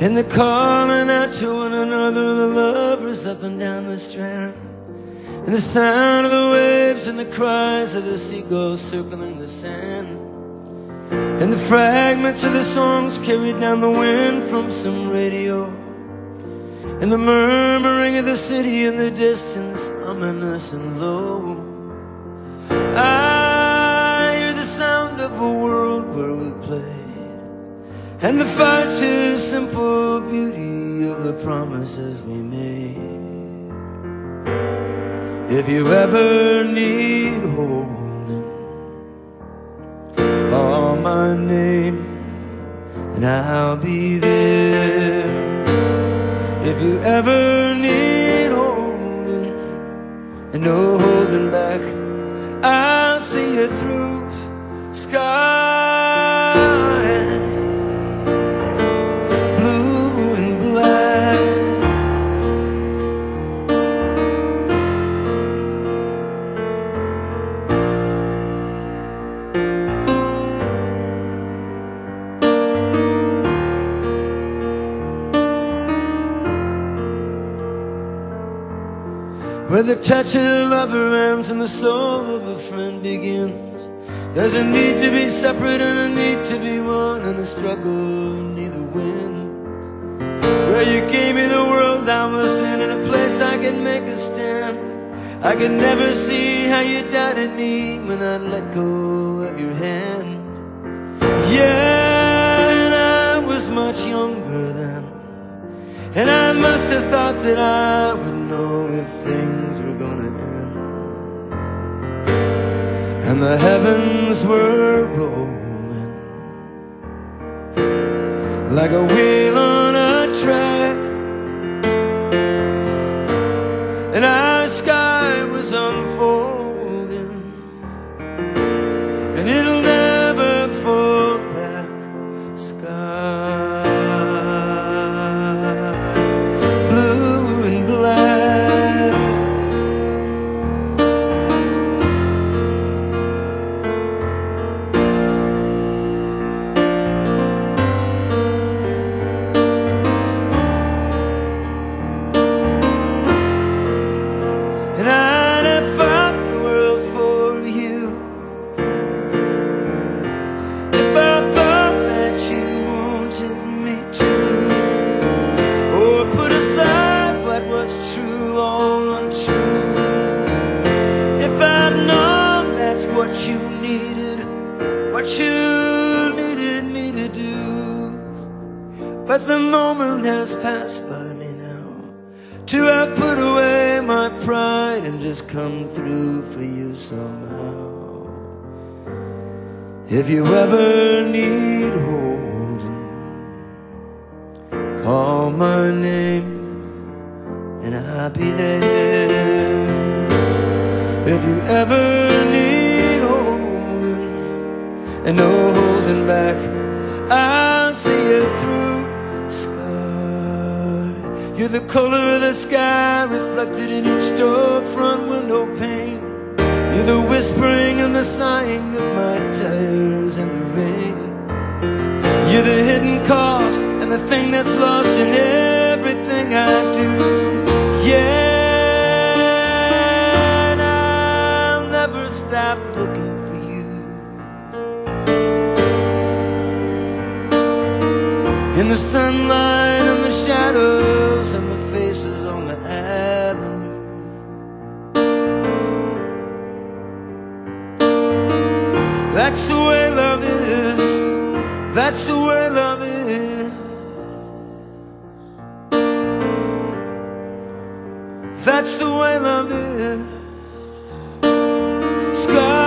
And they're calling out to one another, the lovers up and down the strand. And the sound of the waves and the cries of the seagulls circling the sand. And the fragments of the songs carried down the wind from some radio. And the murmuring of the city in the distance, ominous and low. And the far too simple beauty of the promises we made. If you ever need holding, call my name and I'll be there. If you ever need holding and no holding back, I'll see you through sky Where the touch of lover ends and the soul of a friend begins. There's a need to be separate and a need to be one, and a struggle neither wins. Where you gave me the world I was in, in a place I could make a stand. I could never see how you doubted me when I let go of your hand. Yeah, and I was much younger then. And I must have thought that I would know if things were gonna end. And the heavens were rolling like a wheel on a track. And our sky was unfolding, you needed What you needed me to do But the moment has passed by me now to have put away my pride and just come through for you somehow. If you ever need holding, call my name and I'll be there. If you ever and no holding back, I'll see you through sky. You're the color of the sky reflected in each storefront window pane. You're the whispering and the sighing of my tires and the rain. You're the hidden cost and the thing that's lost in everything I do. In the sunlight and the shadows and the faces on the avenue. That's the way love is. That's the way love is. That's the way love is. Sky